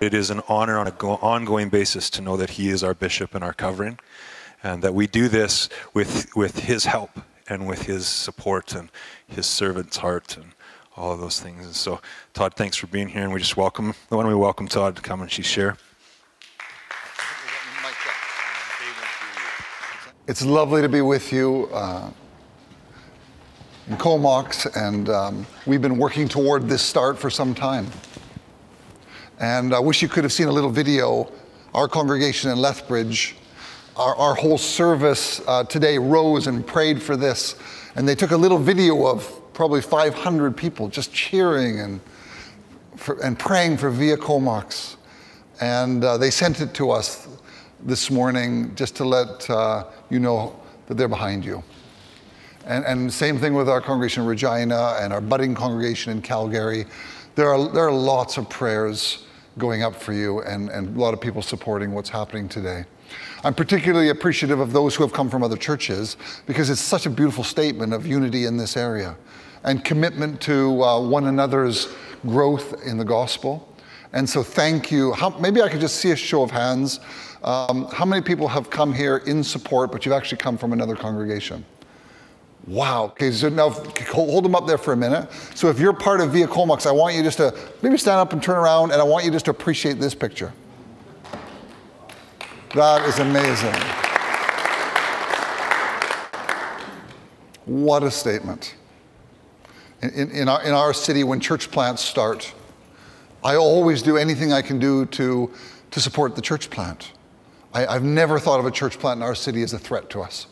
It is an honor on an ongoing basis to know that he is our bishop and our covering, and that we do this with, with his help and with his support and his servant's heart and all of those things. And so, Todd, thanks for being here, and we just welcome, why don't we welcome Todd to come and she share. It's lovely to be with you uh, in Comox, and um, we've been working toward this start for some time. And I wish you could have seen a little video. Our congregation in Lethbridge, our, our whole service uh, today rose and prayed for this. And they took a little video of probably 500 people just cheering and, for, and praying for Via Comox. And uh, they sent it to us this morning just to let uh, you know that they're behind you. And, and same thing with our congregation in Regina and our budding congregation in Calgary. There are, there are lots of prayers going up for you and, and a lot of people supporting what's happening today. I'm particularly appreciative of those who have come from other churches because it's such a beautiful statement of unity in this area and commitment to uh, one another's growth in the gospel. And so, thank you. How, maybe I could just see a show of hands. Um, how many people have come here in support, but you've actually come from another congregation? Wow. Okay, so now hold them up there for a minute. So if you're part of Via Comox, I want you just to maybe stand up and turn around, and I want you just to appreciate this picture. That is amazing. What a statement. In, in, in, our, in our city, when church plants start, I always do anything I can do to, to support the church plant. I, I've never thought of a church plant in our city as a threat to us.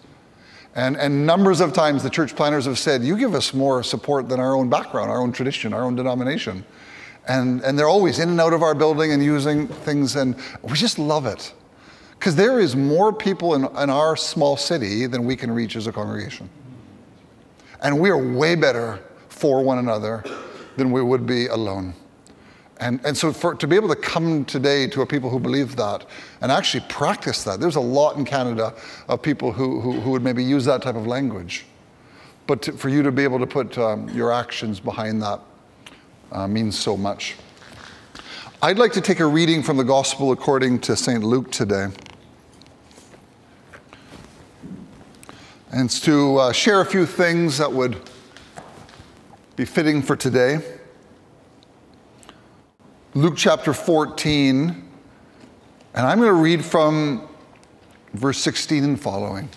And, and numbers of times the church planners have said, You give us more support than our own background, our own tradition, our own denomination. And, and they're always in and out of our building and using things, and we just love it. Because there is more people in, in our small city than we can reach as a congregation. And we are way better for one another than we would be alone. And, and so for, to be able to come today to a people who believe that and actually practice that, there's a lot in Canada of people who, who, who would maybe use that type of language. But to, for you to be able to put um, your actions behind that uh, means so much. I'd like to take a reading from the Gospel according to St. Luke today. And it's to uh, share a few things that would be fitting for today. Luke chapter 14, and I'm going to read from verse 16 and following.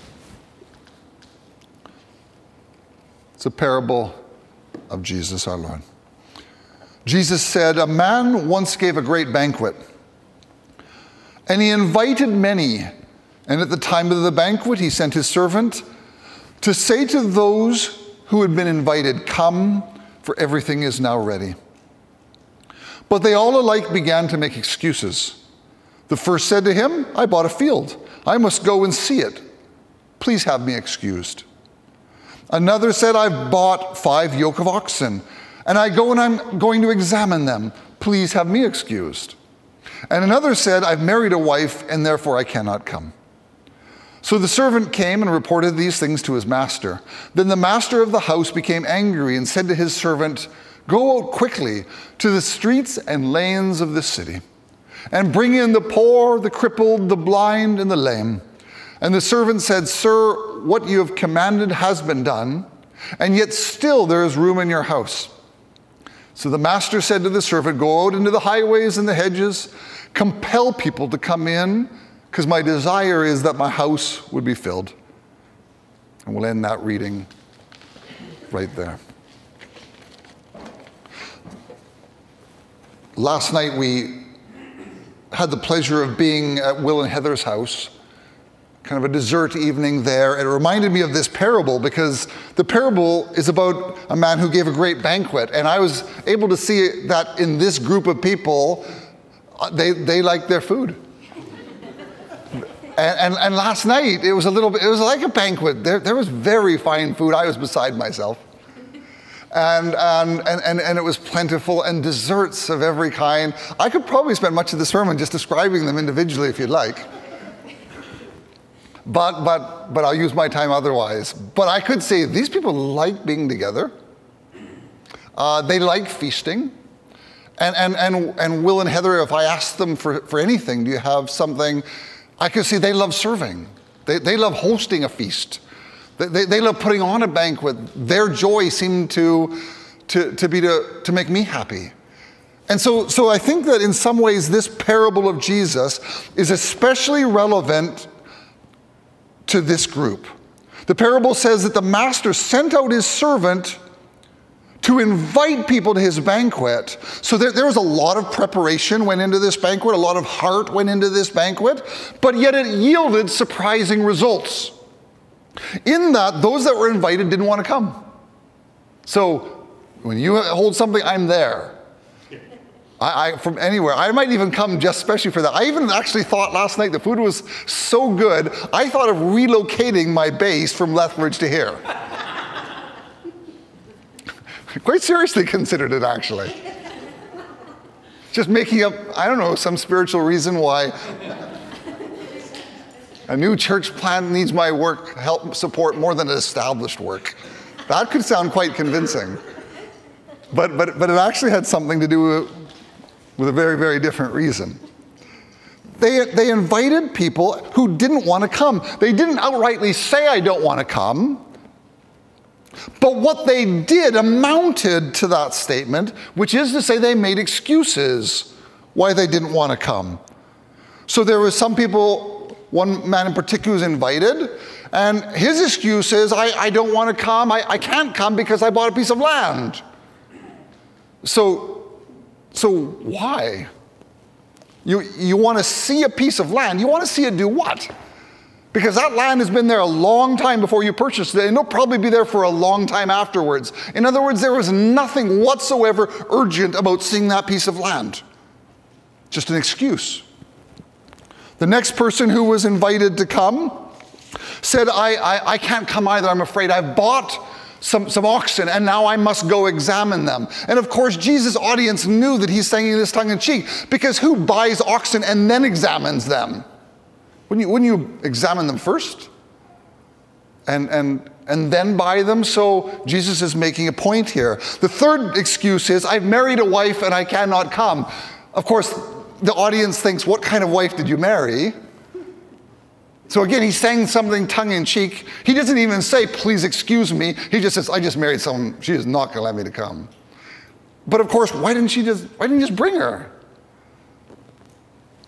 It's a parable of Jesus our Lord. Jesus said, A man once gave a great banquet, and he invited many. And at the time of the banquet, he sent his servant to say to those who had been invited, Come, for everything is now ready. But they all alike began to make excuses. The first said to him, I bought a field. I must go and see it. Please have me excused. Another said, I've bought five yoke of oxen, and I go and I'm going to examine them. Please have me excused. And another said, I've married a wife, and therefore I cannot come. So the servant came and reported these things to his master. Then the master of the house became angry and said to his servant, Go out quickly to the streets and lanes of the city and bring in the poor, the crippled, the blind, and the lame. And the servant said, Sir, what you have commanded has been done, and yet still there is room in your house. So the master said to the servant, Go out into the highways and the hedges, compel people to come in, because my desire is that my house would be filled. And we'll end that reading right there. Last night we had the pleasure of being at Will and Heather's house, kind of a dessert evening there. It reminded me of this parable because the parable is about a man who gave a great banquet. And I was able to see that in this group of people, uh, they, they like their food. And, and, and, last night, it was a little bit, it was like a banquet. There, there was very fine food. I was beside myself and, and, and, and, it was plentiful, and desserts of every kind. I could probably spend much of the sermon just describing them individually if you'd like. But, but, but I'll use my time otherwise. But I could say these people like being together. Uh, they like feasting. And, and, and, and Will and Heather, if I ask them for, for anything, do you have something? I can see they love serving. They, they love hosting a feast. They, they, love putting on a banquet. Their joy seemed to, to, to be to, to make me happy. And so, so I think that in some ways, this parable of Jesus is especially relevant to this group. The parable says that the master sent out his servant to invite people to his banquet. So there, there was a lot of preparation went into this banquet, a lot of heart went into this banquet, but yet it yielded surprising results. In that, those that were invited didn't want to come. So when you hold something, I'm there. I, I, from anywhere. I might even come just especially for that. I even actually thought last night the food was so good, I thought of relocating my base from Lethbridge to here. Quite seriously considered it, actually. Just making up, I don't know, some spiritual reason why a new church plant needs my work, help support more than an established work. That could sound quite convincing. But, but, but it actually had something to do with, with a very, very different reason. They, they invited people who didn't want to come. They didn't outrightly say, I don't want to come. But what they did amounted to that statement, which is to say, they made excuses why they didn't want to come. So there were some people, one man in particular was invited, and his excuse is, I, I don't want to come, I, I can't come because I bought a piece of land. So, so why? You, you want to see a piece of land, you want to see it do what? Because that land has been there a long time before you purchased it, and it'll probably be there for a long time afterwards. In other words, there was nothing whatsoever urgent about seeing that piece of land. Just an excuse. The next person who was invited to come said, I, I, I can't come either, I'm afraid. I've bought some, some oxen, and now I must go examine them. And of course, Jesus' audience knew that he's saying this tongue in cheek, because who buys oxen and then examines them? Wouldn't you, wouldn't you examine them first? And, and, and then buy them? So Jesus is making a point here. The third excuse is, I've married a wife and I cannot come. Of course, the audience thinks, What kind of wife did you marry? So again, he's saying something tongue in cheek. He doesn't even say, Please excuse me. He just says, I just married someone. She is not going to let me to come. But of course, why didn't she just, why didn't you just bring her?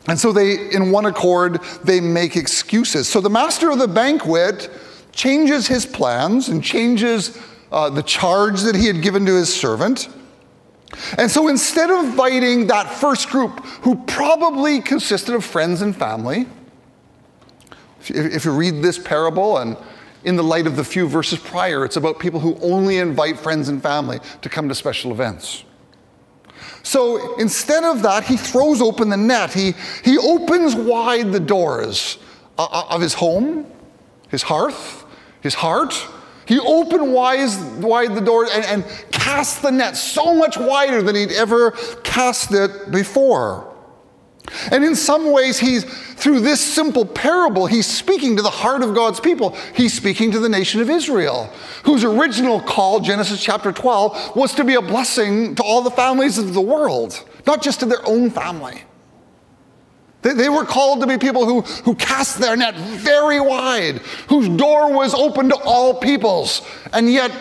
And so they, in one accord, they make excuses. So the master of the banquet changes his plans and changes uh, the charge that he had given to his servant. And so instead of inviting that first group, who probably consisted of friends and family, if you read this parable and in the light of the few verses prior, it's about people who only invite friends and family to come to special events. So instead of that, he throws open the net. He, he opens wide the doors uh, uh, of his home, his hearth, his heart. He opened wide, wide the door and, and cast the net so much wider than he'd ever cast it before. And in some ways, he's, through this simple parable, he's speaking to the heart of God's people. He's speaking to the nation of Israel, whose original call, Genesis chapter 12, was to be a blessing to all the families of the world, not just to their own family. They, they were called to be people who, who cast their net very wide, whose door was open to all peoples, and yet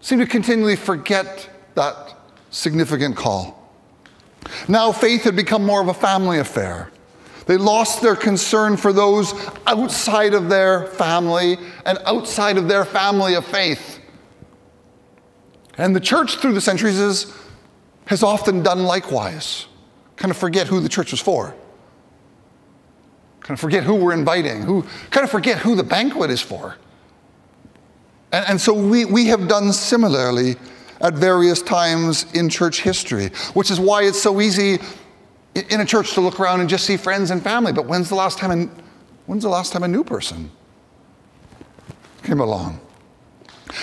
seem to continually forget that significant call. Now faith had become more of a family affair. They lost their concern for those outside of their family and outside of their family of faith. And the church through the centuries is, has often done likewise. Kind of forget who the church was for. Kind of forget who we're inviting, who kind of forget who the banquet is for. And, and so we, we have done similarly at various times in church history, which is why it's so easy in a church to look around and just see friends and family. But when's the last time, a, when's the last time a new person came along?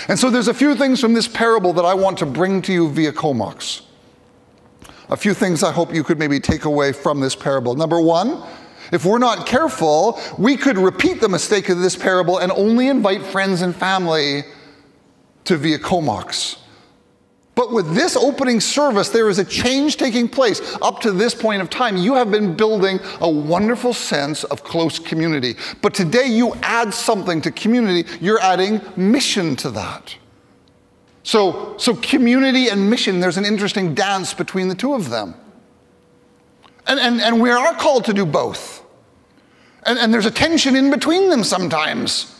And so there's a few things from this parable that I want to bring to you via Comox. A few things I hope you could maybe take away from this parable. Number one, if we're not careful, we could repeat the mistake of this parable and only invite friends and family to via Comox But with this opening service, there is a change taking place. Up to this point of time, you have been building a wonderful sense of close community. But today, you add something to community, you're adding mission to that. So, so community and mission, there's an interesting dance between the two of them. And, and, and we are called to do both. And, and there's a tension in between them sometimes.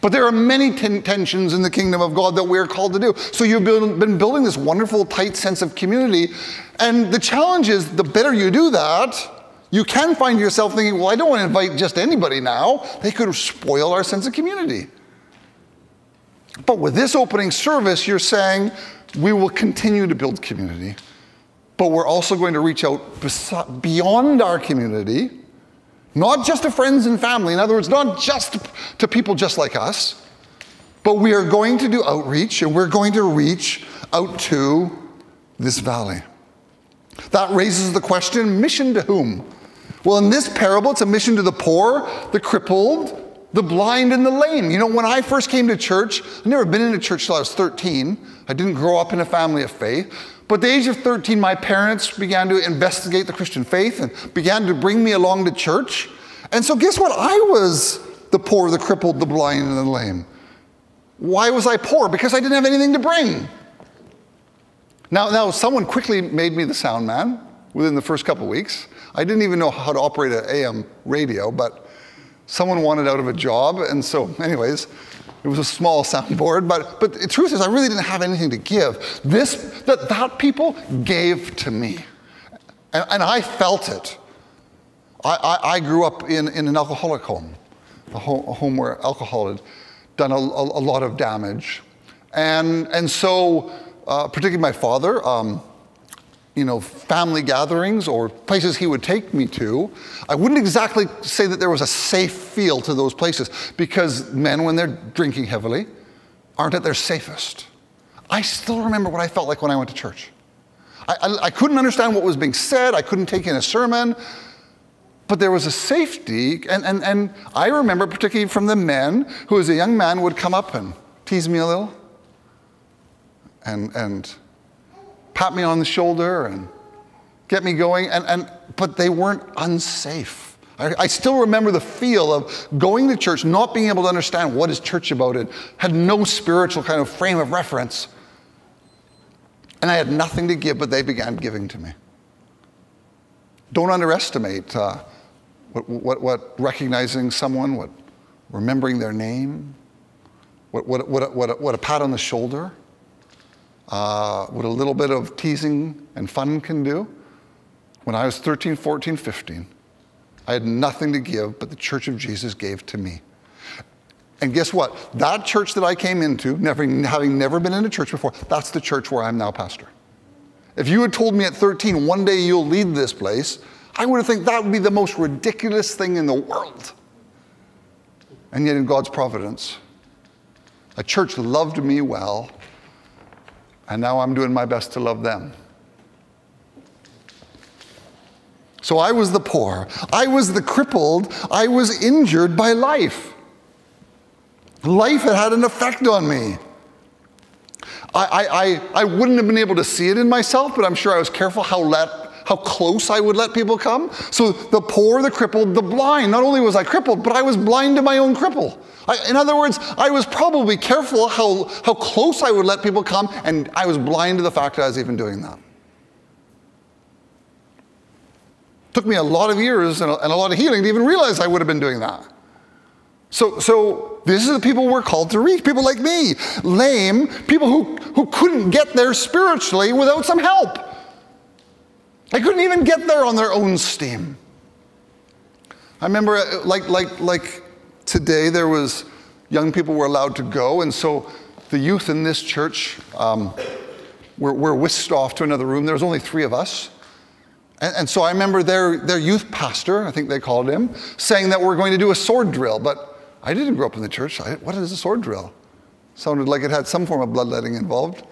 But there are many ten- tensions in the kingdom of God that we're called to do. So you've been building this wonderful, tight sense of community. And the challenge is the better you do that, you can find yourself thinking, well, I don't want to invite just anybody now. They could spoil our sense of community. But with this opening service, you're saying we will continue to build community, but we're also going to reach out beyond our community not just to friends and family, in other words, not just to people just like us, but we are going to do outreach and we're going to reach out to this valley. That raises the question mission to whom? Well, in this parable, it's a mission to the poor, the crippled, the blind, and the lame. You know, when I first came to church, I'd never been in a church till I was 13. I didn't grow up in a family of faith. But at the age of 13, my parents began to investigate the Christian faith and began to bring me along to church. And so, guess what? I was the poor, the crippled, the blind, and the lame. Why was I poor? Because I didn't have anything to bring. Now, now someone quickly made me the sound man within the first couple weeks. I didn't even know how to operate an AM radio, but someone wanted out of a job. And so, anyways, it was a small soundboard, but, but the truth is, I really didn't have anything to give. This, that, that people gave to me. And, and I felt it. I, I, I, grew up in, in an alcoholic home, a home, a home where alcohol had done a, a, a, lot of damage. And, and so, uh, particularly my father, um, you know, family gatherings or places he would take me to, I wouldn't exactly say that there was a safe feel to those places because men, when they're drinking heavily, aren't at their safest. I still remember what I felt like when I went to church. I, I, I couldn't understand what was being said, I couldn't take in a sermon, but there was a safety. And, and, and I remember, particularly from the men, who as a young man would come up and tease me a little and, and pat me on the shoulder and get me going. And, and, but they weren't unsafe. I, I still remember the feel of going to church, not being able to understand what is church about it, had no spiritual kind of frame of reference. And I had nothing to give, but they began giving to me. Don't underestimate uh, what, what, what, recognizing someone, what remembering their name, what, what, what, what, what a pat on the shoulder uh, what a little bit of teasing and fun can do. When I was 13, 14, 15, I had nothing to give, but the Church of Jesus gave to me. And guess what? That church that I came into, never, having never been in a church before, that's the church where I'm now pastor. If you had told me at 13, one day you'll lead this place, I would have think that would be the most ridiculous thing in the world. And yet, in God's providence, a church loved me well and now I'm doing my best to love them. So I was the poor, I was the crippled, I was injured by life. Life had had an effect on me. I, I, I, I wouldn't have been able to see it in myself, but I'm sure I was careful how, let, how close I would let people come. So the poor, the crippled, the blind, not only was I crippled, but I was blind to my own cripple. I, in other words, I was probably careful how, how close I would let people come, and I was blind to the fact that I was even doing that. Took me a lot of years and a, and a lot of healing to even realize I would have been doing that. So, so this is the people we're called to reach. People like me, lame, people who, who couldn't get there spiritually without some help. They couldn't even get there on their own steam. I remember, uh, like, like, like today there was young people were allowed to go, and so the youth in this church um, were, were, whisked off to another room. There was only three of us. And, and, so I remember their, their youth pastor, I think they called him, saying that we're going to do a sword drill. But I didn't grow up in the church. I, what is a sword drill? Sounded like it had some form of bloodletting involved.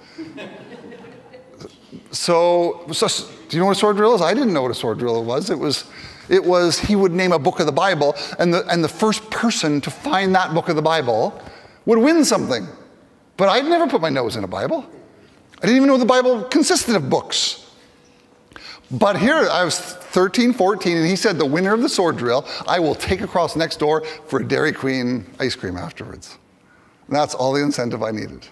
So, so, do you know what a sword drill is? I didn't know what a sword drill was. It was it was he would name a book of the Bible, and the, and the first person to find that book of the Bible would win something. But I'd never put my nose in a Bible. I didn't even know the Bible consisted of books. But here, I was 13, 14, and he said, The winner of the sword drill, I will take across next door for a Dairy Queen ice cream afterwards. And that's all the incentive I needed.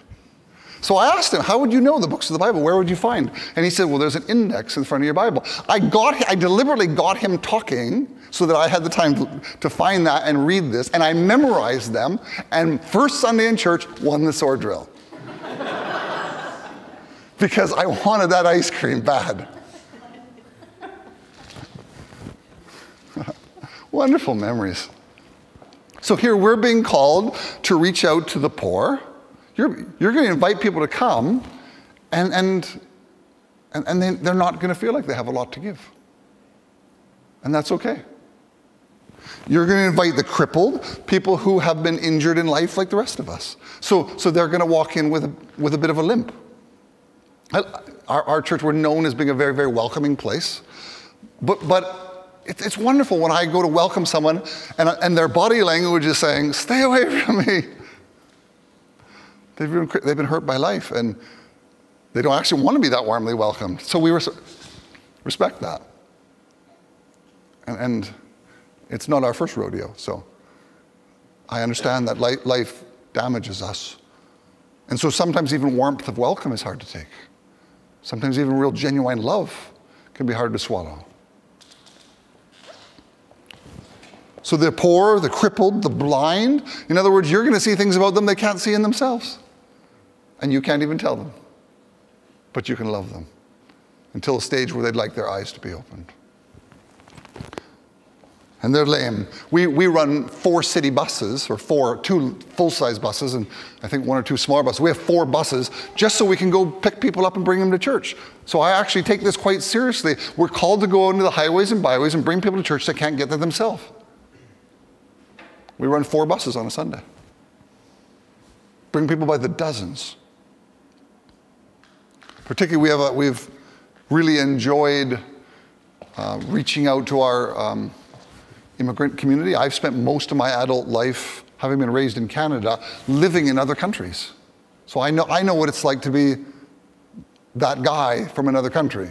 So I asked him, How would you know the books of the Bible? Where would you find? And he said, Well, there's an index in front of your Bible. I, got, I deliberately got him talking so that I had the time to, to find that and read this, and I memorized them. And first Sunday in church, won the sword drill. because I wanted that ice cream bad. Wonderful memories. So here we're being called to reach out to the poor. You're, you're going to invite people to come, and, and, and, and they, they're not going to feel like they have a lot to give. And that's okay. You're going to invite the crippled, people who have been injured in life like the rest of us. So, so they're going to walk in with a, with a bit of a limp. Our, our church, we're known as being a very, very welcoming place. But, but it's wonderful when I go to welcome someone and, and their body language is saying, Stay away from me. They've been, they've been hurt by life and they don't actually want to be that warmly welcomed. So we respect that. And, and it's not our first rodeo, so I understand that life damages us. And so sometimes even warmth of welcome is hard to take. Sometimes even real genuine love can be hard to swallow. So the poor, the crippled, the blind, in other words, you're going to see things about them they can't see in themselves. And you can't even tell them. But you can love them until a stage where they'd like their eyes to be opened. And they're lame. We, we run four city buses, or four, two full size buses, and I think one or two small buses. We have four buses just so we can go pick people up and bring them to church. So I actually take this quite seriously. We're called to go into the highways and byways and bring people to church that can't get there themselves. We run four buses on a Sunday. Bring people by the dozens. Particularly, we have a, we've really enjoyed uh, reaching out to our um, immigrant community. I've spent most of my adult life, having been raised in Canada, living in other countries. So I know, I know what it's like to be that guy from another country.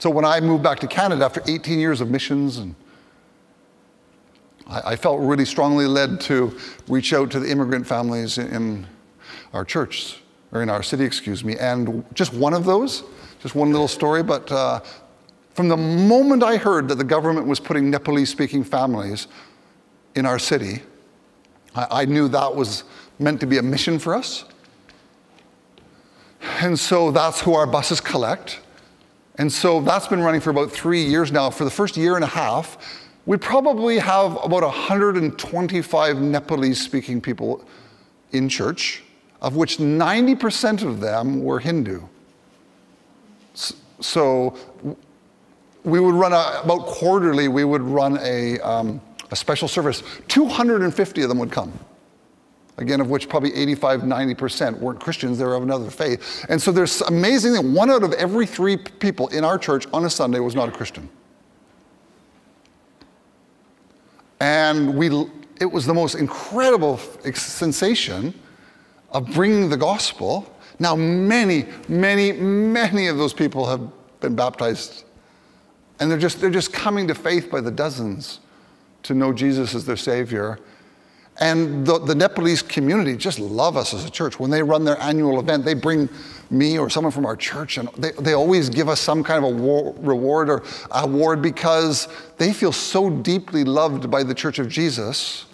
So when I moved back to Canada after 18 years of missions and I, I felt really strongly led to reach out to the immigrant families in, in our church, or in our city, excuse me. And just one of those, just one little story, but uh, from the moment I heard that the government was putting Nepalese speaking families in our city, I, I knew that was meant to be a mission for us. And so that's who our buses collect. And so that's been running for about three years now. For the first year and a half, we probably have about 125 Nepalese speaking people in church, of which 90% of them were Hindu. So we would run a, about quarterly, we would run a, um, a special service. 250 of them would come. Again, of which probably 85, 90% weren't Christians, they were of another faith. And so there's amazing that one out of every three people in our church on a Sunday was not a Christian. And we, it was the most incredible sensation of bringing the gospel. Now, many, many, many of those people have been baptized. And they're just, they're just coming to faith by the dozens to know Jesus as their Savior. And the, the Nepalese community just love us as a church. When they run their annual event, they bring me or someone from our church, and they, they always give us some kind of a war, reward or award because they feel so deeply loved by the Church of Jesus.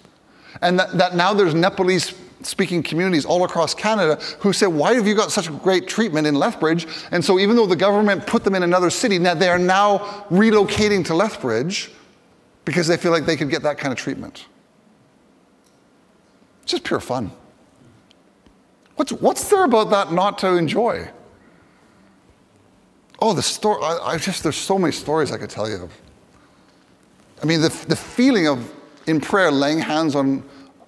And that, that now there's Nepalese speaking communities all across Canada who said, Why have you got such great treatment in Lethbridge? And so, even though the government put them in another city, now they are now relocating to Lethbridge because they feel like they could get that kind of treatment. It's just pure fun. What's, what's there about that not to enjoy? Oh, the story, I, I, just, there's so many stories I could tell you. I mean, the, the feeling of, in prayer, laying hands on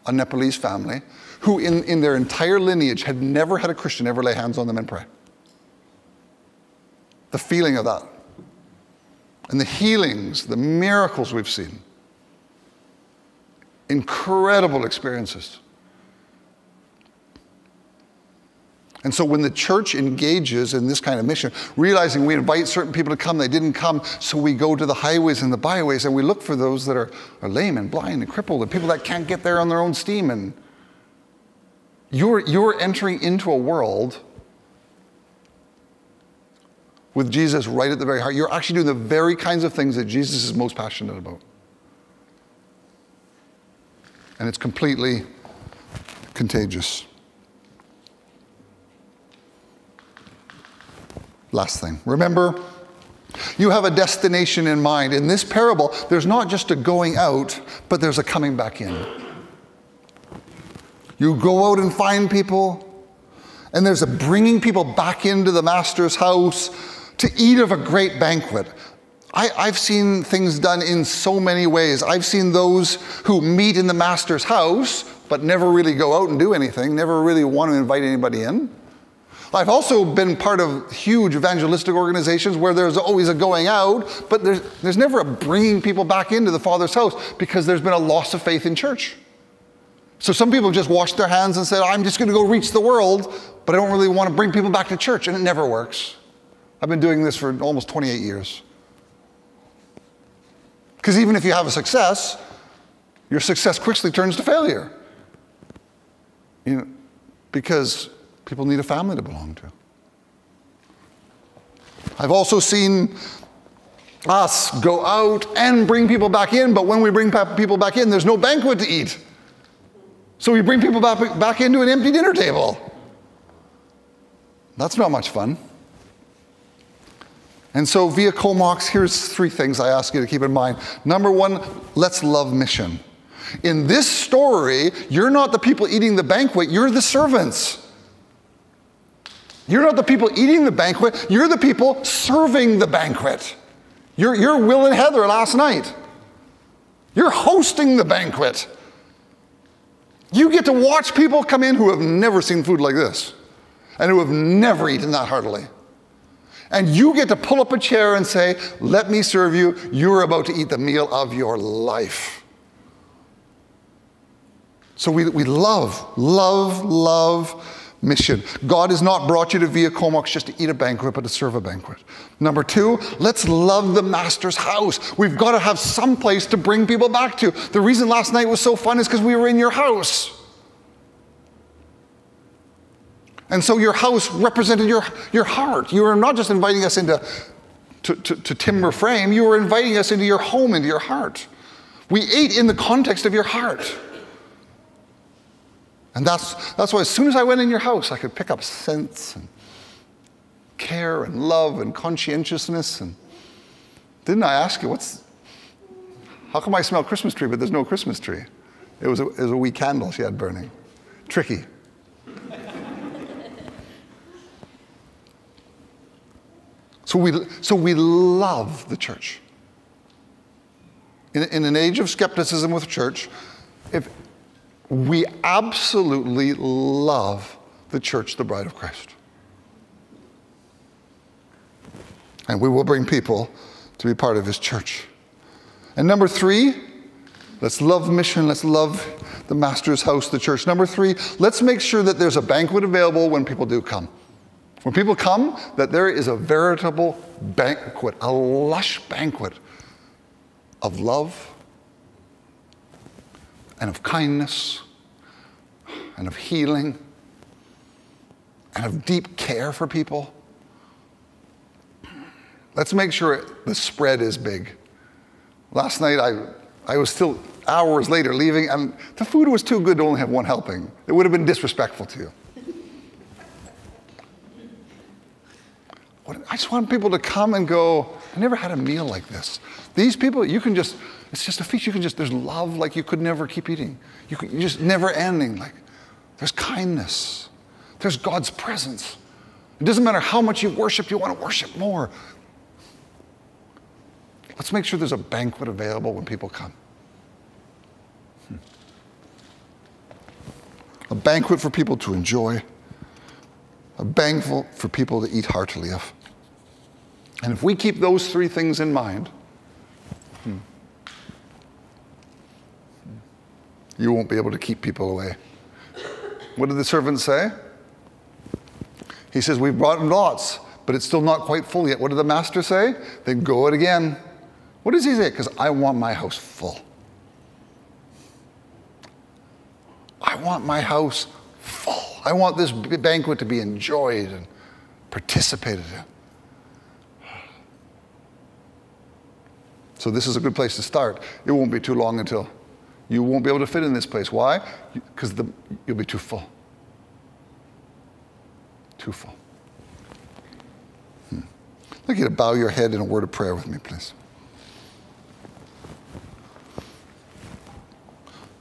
a Nepalese family who, in, in their entire lineage, had never had a Christian ever lay hands on them and pray. The feeling of that. And the healings, the miracles we've seen. Incredible experiences. And so when the church engages in this kind of mission, realizing we invite certain people to come, they didn't come, so we go to the highways and the byways and we look for those that are, are lame and blind and crippled and people that can't get there on their own steam. And you're, you're entering into a world with Jesus right at the very heart. You're actually doing the very kinds of things that Jesus is most passionate about. And it's completely contagious. Last thing. Remember, you have a destination in mind. In this parable, there's not just a going out, but there's a coming back in. You go out and find people, and there's a bringing people back into the master's house to eat of a great banquet. I, have seen things done in so many ways. I've seen those who meet in the master's house, but never really go out and do anything, never really want to invite anybody in. I've also been part of huge evangelistic organizations where there's always a going out, but there's, there's never a bringing people back into the Father's house because there's been a loss of faith in church. So some people just washed their hands and said, I'm just going to go reach the world, but I don't really want to bring people back to church, and it never works. I've been doing this for almost 28 years. Because even if you have a success, your success quickly turns to failure. You know, because people need a family to belong to. I've also seen us go out and bring people back in, but when we bring people back in, there's no banquet to eat. So we bring people back, back into an empty dinner table. That's not much fun. And so, via Comox, here's three things I ask you to keep in mind. Number one, let's love mission. In this story, you're not the people eating the banquet, you're the servants. You're not the people eating the banquet, you're the people serving the banquet. You're, you're Will and Heather last night. You're hosting the banquet. You get to watch people come in who have never seen food like this and who have never eaten that heartily. And you get to pull up a chair and say, Let me serve you. You're about to eat the meal of your life. So we, we love, love, love mission. God has not brought you to Via Comox just to eat a banquet, but to serve a banquet. Number two, let's love the master's house. We've got to have some place to bring people back to. The reason last night was so fun is because we were in your house. And so your house represented your, your heart. You were not just inviting us into to, to, to timber frame, you were inviting us into your home, into your heart. We ate in the context of your heart. And that's, that's why as soon as I went in your house, I could pick up sense and care and love and conscientiousness. And didn't I ask you, what's, how come I smell Christmas tree, but there's no Christmas tree? It was a, it was a wee candle she had burning. Tricky. so, we, so we love the church. In, in an age of skepticism with church, if, we absolutely love the church, the bride of Christ. And we will bring people to be part of his church. And number three, let's love mission, let's love the master's house, the church. Number three, let's make sure that there's a banquet available when people do come. When people come, that there is a veritable banquet, a lush banquet of love and of kindness and of healing and of deep care for people. Let's make sure the spread is big. Last night, I, I was still hours later leaving, and the food was too good to only have one helping. It would have been disrespectful to you. I just want people to come and go, I never had a meal like this. These people, you can just, it's just a feast. You can just, there's love like you could never keep eating. You, you just never ending. Like, there's kindness. There's God's presence. It doesn't matter how much you worship, you want to worship more. Let's make sure there's a banquet available when people come. Hmm. A banquet for people to enjoy, a banquet for people to eat heartily of. And if we keep those three things in mind, hmm, you won't be able to keep people away. What did the servant say? He says, We've brought in lots, but it's still not quite full yet. What did the master say? Then go it again. What does he say? Because I want my house full. I want my house full. I want this banquet to be enjoyed and participated in. So, this is a good place to start. It won't be too long until you won't be able to fit in this place. Why? Because you'll be too full. Too full. Hmm. I'd like you to bow your head in a word of prayer with me, please.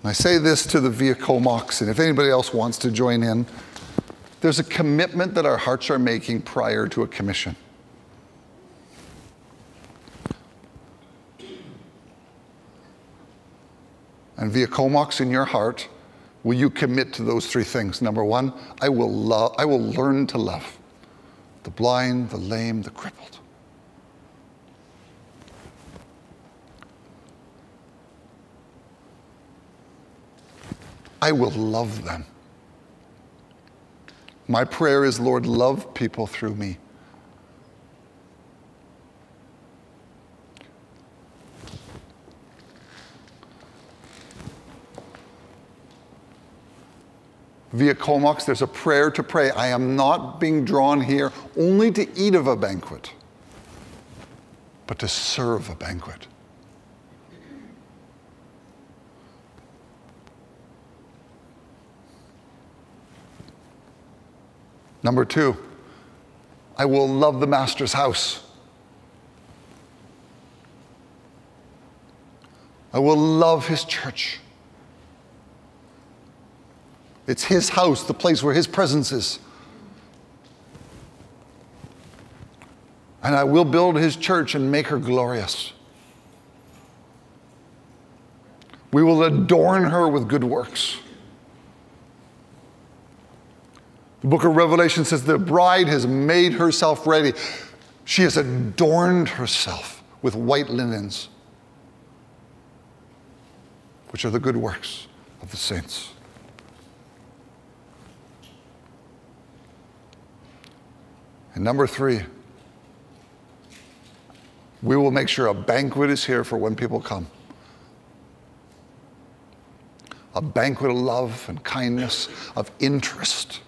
And I say this to the Via Comox, and if anybody else wants to join in, there's a commitment that our hearts are making prior to a commission. And Via Comox in your heart, will you commit to those three things? Number one, I will, love, I will learn to love the blind, the lame, the crippled. I will love them. My prayer is, Lord, love people through me. Via Comox, there's a prayer to pray. I am not being drawn here only to eat of a banquet, but to serve a banquet. Number two, I will love the master's house. I will love his church. It's his house, the place where his presence is. And I will build his church and make her glorious. We will adorn her with good works. The book of Revelation says the bride has made herself ready. She has adorned herself with white linens, which are the good works of the saints. And number three, we will make sure a banquet is here for when people come. A banquet of love and kindness, of interest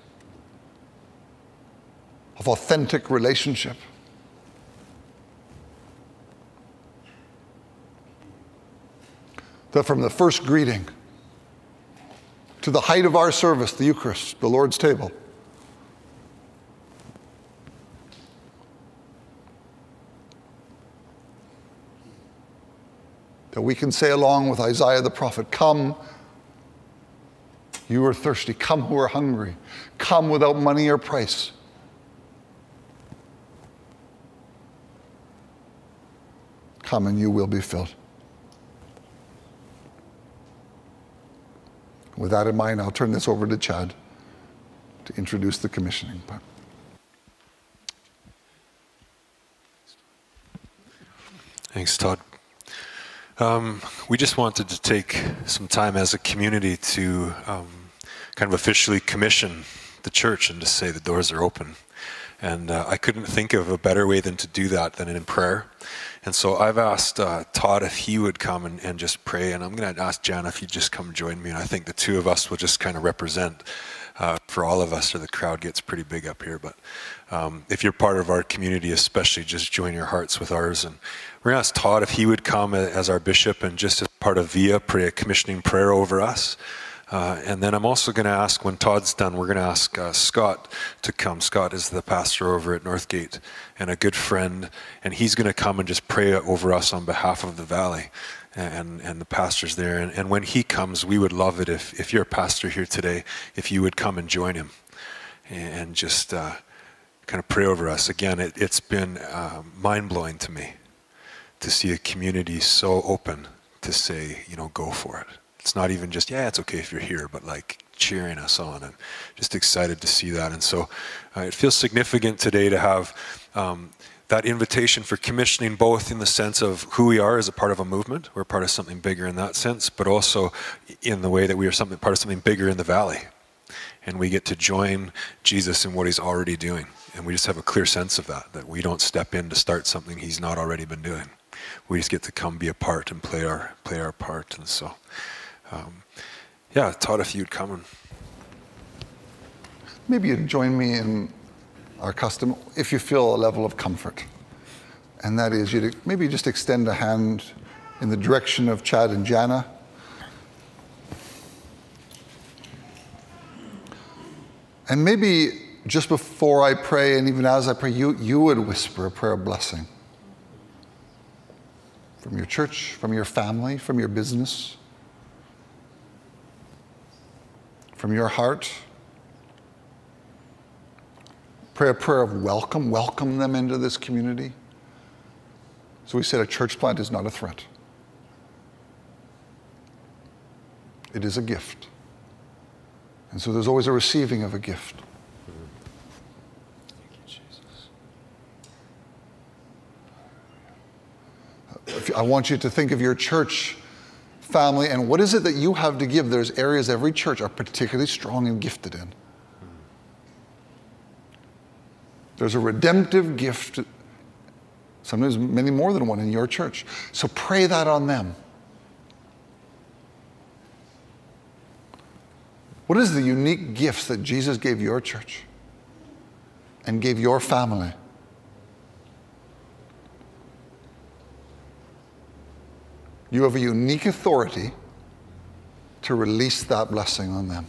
of authentic relationship. That from the first greeting to the height of our service, the Eucharist, the Lord's table, that we can say along with Isaiah the prophet, Come, you are thirsty. Come who are hungry. Come without money or price. Come and you will be filled. With that in mind, I'll turn this over to Chad to introduce the commissioning part. Thanks, Todd. Um, we just wanted to take some time as a community to um, kind of officially commission the church and to say the doors are open. And uh, I couldn't think of a better way than to do that than in prayer. And so I've asked uh, Todd if he would come and, and just pray. And I'm going to ask Jan if he'd just come join me. And I think the two of us will just kind of represent uh, for all of us, or the crowd gets pretty big up here. But um, if you're part of our community, especially, just join your hearts with ours. And we're going to ask Todd if he would come as our bishop and just as part of VIA, pray a commissioning prayer over us. Uh, and then I'm also going to ask, when Todd's done, we're going to ask uh, Scott to come. Scott is the pastor over at Northgate and a good friend, and he's going to come and just pray over us on behalf of the valley and, and the pastors there. And, and when he comes, we would love it if, if you're a pastor here today, if you would come and join him and just uh, kind of pray over us. Again, it, has been uh, mind blowing to me to see a community so open to say, you know, go for it. It's not even just, yeah, it's okay if you're here, but like cheering us on and just excited to see that. And so uh, it feels significant today to have um, that invitation for commissioning, both in the sense of who we are as a part of a movement, we're part of something bigger in that sense, but also in the way that we are something part of something bigger in the valley. And we get to join Jesus in what he's already doing. And we just have a clear sense of that, that we don't step in to start something he's not already been doing. We just get to come be a part and play our, play our part. And so, um, yeah, Todd, if you'd come and. Maybe you'd join me in our custom if you feel a level of comfort. And that is, you'd maybe just extend a hand in the direction of Chad and Jana. And maybe just before I pray, and even as I pray, you, you would whisper a prayer of blessing from your church, from your family, from your business, from your heart. Pray a prayer of welcome, welcome them into this community. So we said a church plant is not a threat, it is a gift. And so there's always a receiving of a gift. I want you to think of your church family and what is it that you have to give? There's areas every church are particularly strong and gifted in. There's a redemptive gift, sometimes many more than one in your church. So pray that on them. What is the unique gifts that Jesus gave your church and gave your family? You have a unique authority to release that blessing on them.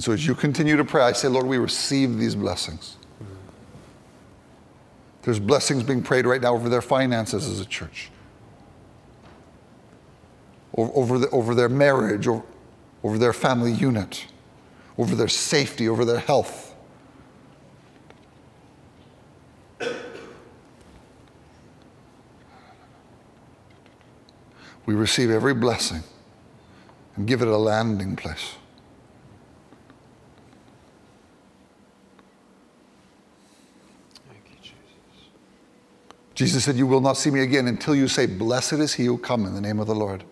And so as you continue to pray, I say, Lord, we receive these blessings. There's blessings being prayed right now over their finances as a church, over, over, the, over their marriage, over, over their family unit, over their safety, over their health. We receive every blessing and give it a landing place. Jesus said, You will not see me again until you say, Blessed is he who come in the name of the Lord.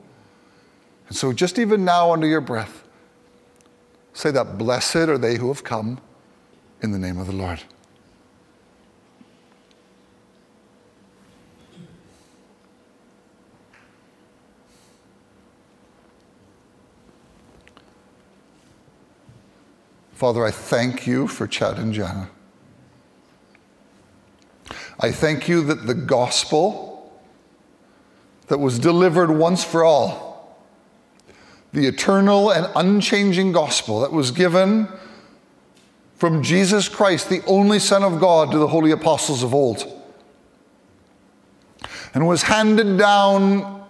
And so, just even now, under your breath, say that, Blessed are they who have come in the name of the Lord. Father, I thank you for Chad and Jana. I thank you that the gospel that was delivered once for all, the eternal and unchanging gospel that was given from Jesus Christ, the only Son of God, to the holy apostles of old, and was handed down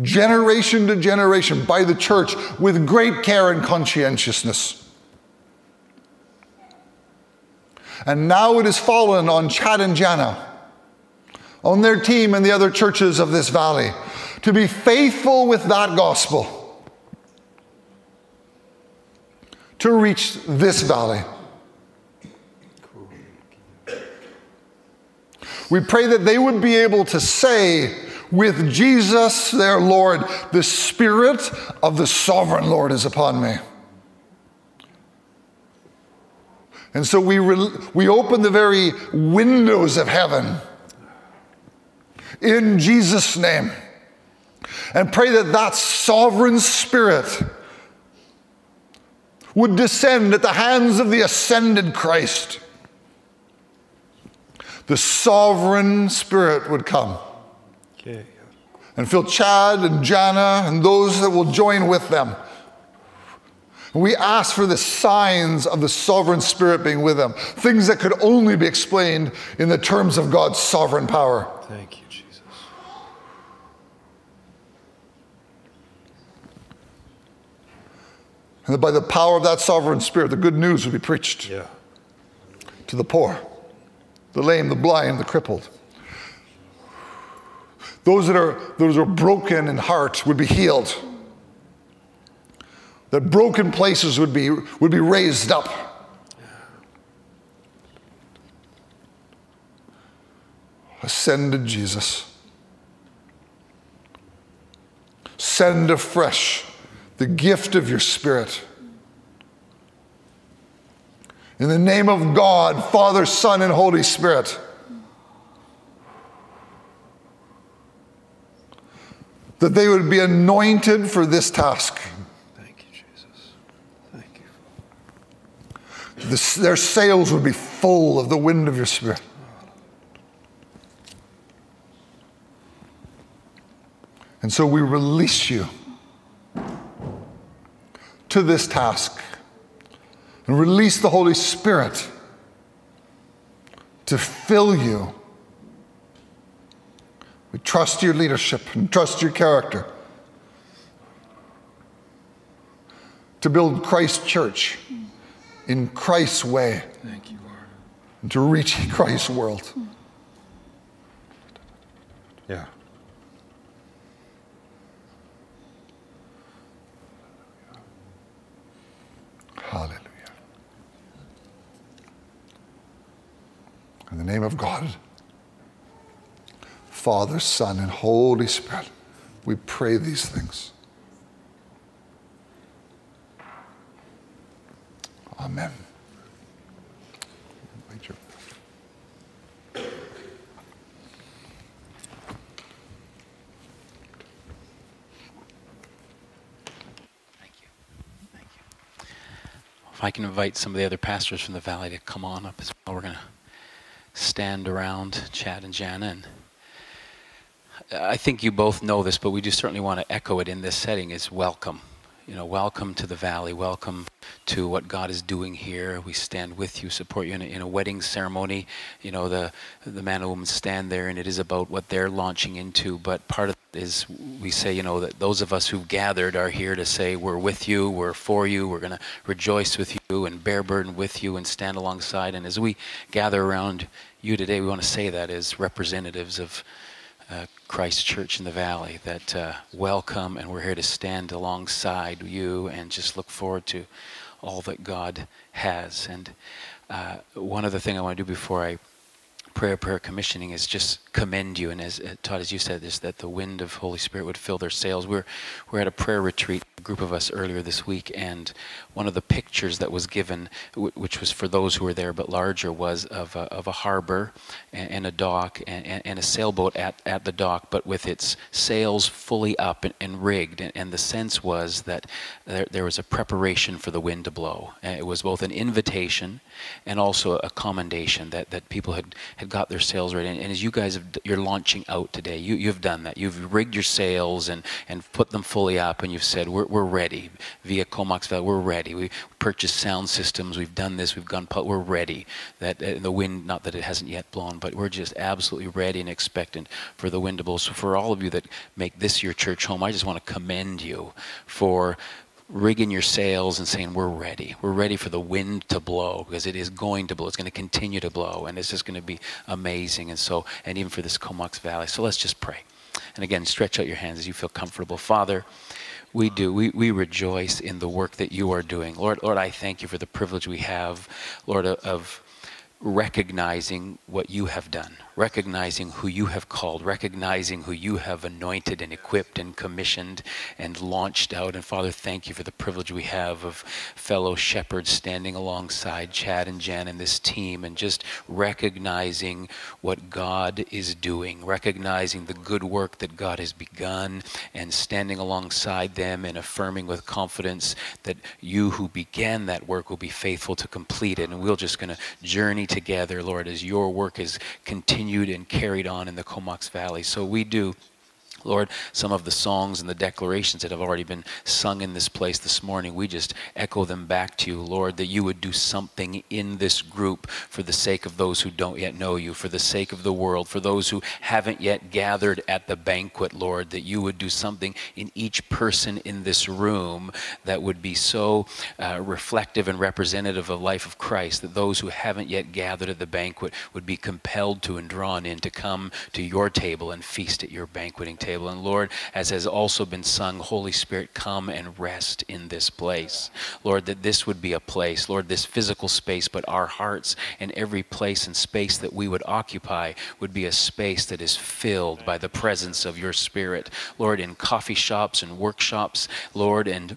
generation to generation by the church with great care and conscientiousness. And now it has fallen on Chad and Jana, on their team and the other churches of this valley, to be faithful with that gospel to reach this valley. We pray that they would be able to say, with Jesus, their Lord, the Spirit of the sovereign Lord is upon me. And so we, we open the very windows of heaven in Jesus' name and pray that that sovereign spirit would descend at the hands of the ascended Christ. The sovereign spirit would come. Okay. And fill Chad and Jana and those that will join with them we ask for the signs of the sovereign spirit being with them, things that could only be explained in the terms of God's sovereign power. Thank you, And that by the power of that sovereign spirit, the good news would be preached yeah. to the poor, the lame, the blind, the crippled. Those that are, those that are broken in heart would be healed. That broken places would be, would be raised up. Ascended Jesus. Send afresh the gift of your Spirit. In the name of God, Father, Son, and Holy Spirit. That they would be anointed for this task. Thank you, Jesus. Thank you. The, their sails would be full of the wind of your Spirit. And so we release you to this task and release the Holy Spirit to fill you. We trust your leadership and trust your character to build Christ's church in Christ's way Thank you, Lord. and to reach Christ's world. Hmm. Yeah. Hallelujah. In the name of God, Father, Son, and Holy Spirit, we pray these things. Amen. Invite your- Thank you. Thank you. I can invite some of the other pastors from the valley to come on up as well, we're going to stand around Chad and Jana. And I think you both know this, but we do certainly want to echo it in this setting is welcome. You know, welcome to the valley. Welcome to what God is doing here. We stand with you, support you in a, in a wedding ceremony. You know, the the man and woman stand there, and it is about what they're launching into. But part of is we say, you know, that those of us who've gathered are here to say we're with you, we're for you, we're going to rejoice with you and bear burden with you and stand alongside. And as we gather around you today, we want to say that as representatives of uh, Christ Church in the Valley that uh, welcome, and we're here to stand alongside you and just look forward to all that God has. And uh, one other thing I want to do before I prayer prayer commissioning is just commend you. And as uh, Todd as you said is that the wind of Holy Spirit would fill their sails. We're we're at a prayer retreat a group of us earlier this week and one of the pictures that was given which was for those who were there but larger was of a, of a harbor and, and a dock and, and, a sailboat at, at the dock but with its sails fully up and, and rigged. And, and the sense was that there, there was a preparation for the wind to blow. And it was both an invitation and also a commendation that, that people had, had got their sails ready. And, and as you guys have, you're launching out today, you, you've done that. You've rigged your sails and, and put them fully up, and you've said, we're, we're ready. Via Comox Valley, we're ready. We purchased sound systems. We've done this. We've gone, we're ready. That uh, the wind, not that it hasn't yet blown, but we're just absolutely ready and expectant for the wind to blow. So for all of you that make this your church home, I just want to commend you for rigging your sails and saying we're ready. We're ready for the wind to blow because it is going to blow. It's going to continue to blow and it's just going to be amazing. And so and even for this comox valley. So let's just pray. And again stretch out your hands as you feel comfortable. Father we do we, we rejoice in the work that you are doing. Lord lord i thank you for the privilege we have lord of, of recognizing what you have done, recognizing who you have called, recognizing who you have anointed and equipped and commissioned and launched out. And Father, thank you for the privilege we have of fellow shepherds standing alongside Chad and Jan and this team and just recognizing what God is doing, recognizing the good work that God has begun and standing alongside them and affirming with confidence that you who began that work will be faithful to complete it. And we're just going to journey together, Lord, as your work is continued and carried on in the Comox Valley. So we do. Lord, some of the songs and the declarations that have already been sung in this place this morning, we just echo them back to you, Lord, that you would do something in this group for the sake of those who don't yet know you, for the sake of the world, for those who haven't yet gathered at the banquet, Lord, that you would do something in each person in this room that would be so uh, reflective and representative of life of Christ, that those who haven't yet gathered at the banquet would be compelled to and drawn in to come to your table and feast at your banqueting table. Table. And Lord, as has also been sung, Holy Spirit, come and rest in this place. Lord, that this would be a place, Lord, this physical space, but our hearts and every place and space that we would occupy would be a space that is filled by the presence of your Spirit. Lord, in coffee shops and workshops, Lord, and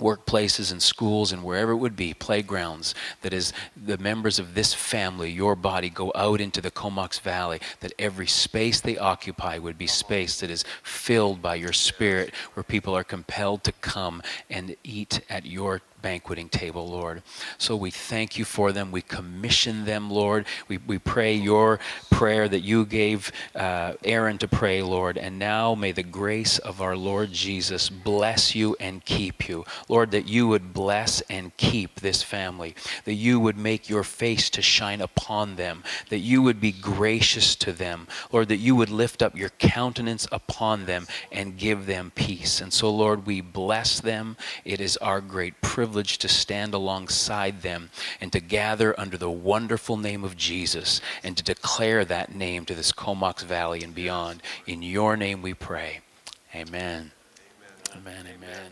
workplaces and schools and wherever it would be, playgrounds, that as the members of this family, your body, go out into the Comox Valley, that every space they occupy would be space that is filled by your spirit, where people are compelled to come and eat at your banqueting table, Lord. So we thank you for them. We commission them, Lord. We, we pray your prayer that you gave uh, Aaron to pray, Lord. And now may the grace of our Lord Jesus bless you and keep you. Lord, that you would bless and keep this family, that you would make your face to shine upon them, that you would be gracious to them, Lord, that you would lift up your countenance upon them and give them peace. And so, Lord, we bless them. It is our great privilege privilege to stand alongside them and to gather under the wonderful name of Jesus and to declare that name to this Comox Valley and beyond. In your name we pray. Amen. Amen. Amen. amen. Thank you.